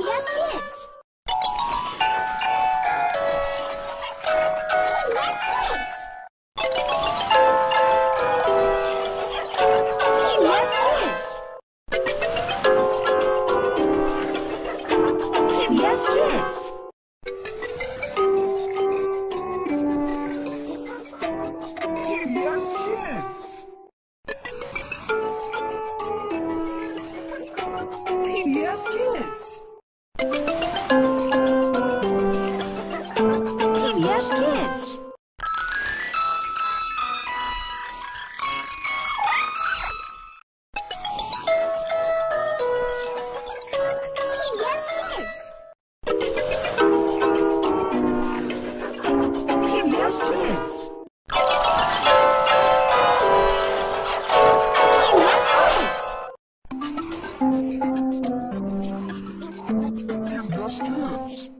he has Kids. Happy Kids. Happy Kids. Happy Kids. Kids. PBS Kids. PBS Kids. PBS Kids. PBS Kids. PBS Kids and just nuts.